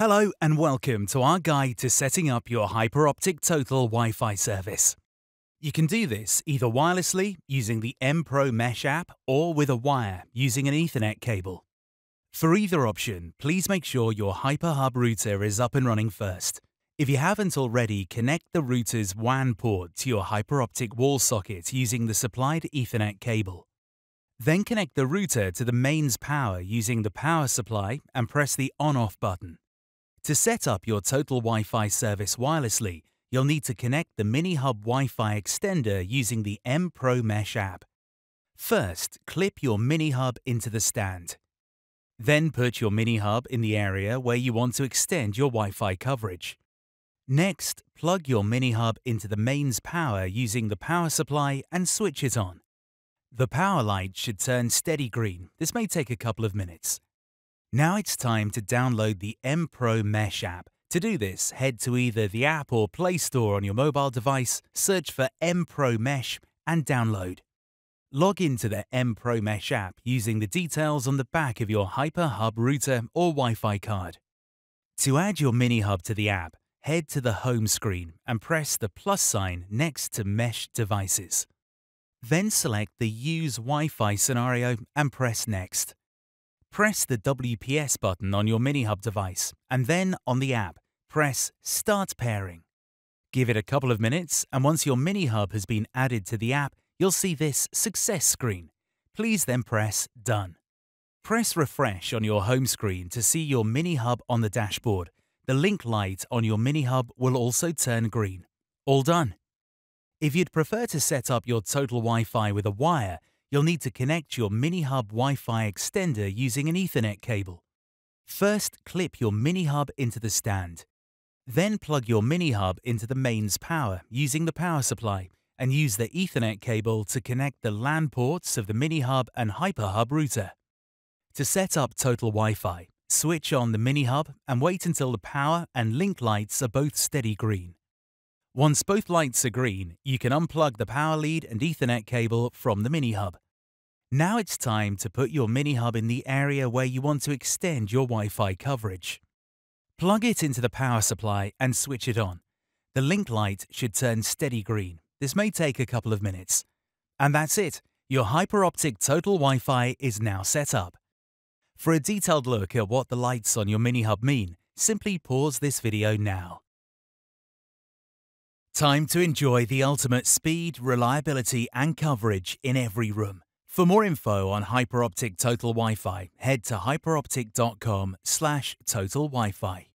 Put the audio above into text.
Hello and welcome to our guide to setting up your HyperOptic Total Wi-Fi service. You can do this either wirelessly using the M Pro Mesh app or with a wire using an Ethernet cable. For either option, please make sure your HyperHub router is up and running first. If you haven't already, connect the router's WAN port to your HyperOptic wall socket using the supplied Ethernet cable. Then connect the router to the mains power using the power supply and press the on-off button. To set up your Total Wi-Fi service wirelessly, you'll need to connect the MiniHub Wi-Fi extender using the M Pro Mesh app. First, clip your MiniHub into the stand. Then put your MiniHub in the area where you want to extend your Wi-Fi coverage. Next, plug your MiniHub into the mains power using the power supply and switch it on. The power light should turn steady green. This may take a couple of minutes. Now it's time to download the M Pro Mesh app. To do this, head to either the app or Play Store on your mobile device, search for M Pro Mesh, and download. Log into the M Pro Mesh app using the details on the back of your HyperHub router or Wi Fi card. To add your mini hub to the app, head to the home screen and press the plus sign next to Mesh Devices. Then select the Use Wi Fi scenario and press Next. Press the WPS button on your MiniHub device and then on the app, press Start Pairing. Give it a couple of minutes, and once your MiniHub has been added to the app, you'll see this success screen. Please then press Done. Press Refresh on your home screen to see your MiniHub on the dashboard. The link light on your MiniHub will also turn green. All done. If you'd prefer to set up your total Wi-Fi with a wire, you'll need to connect your MiniHub Wi-Fi extender using an Ethernet cable. First, clip your MiniHub into the stand. Then plug your MiniHub into the mains power using the power supply and use the Ethernet cable to connect the LAN ports of the MiniHub and HyperHub router. To set up total Wi-Fi, switch on the MiniHub and wait until the power and link lights are both steady green. Once both lights are green, you can unplug the power lead and Ethernet cable from the MiniHub. Now it's time to put your mini hub in the area where you want to extend your Wi-Fi coverage. Plug it into the power supply and switch it on. The link light should turn steady green. This may take a couple of minutes. And that's it. Your HyperOptic Total Wi-Fi is now set up. For a detailed look at what the lights on your mini hub mean, simply pause this video now. Time to enjoy the ultimate speed, reliability, and coverage in every room. For more info on HyperOptic Total Wi-Fi, head to hyperoptic.com/total Wi-Fi.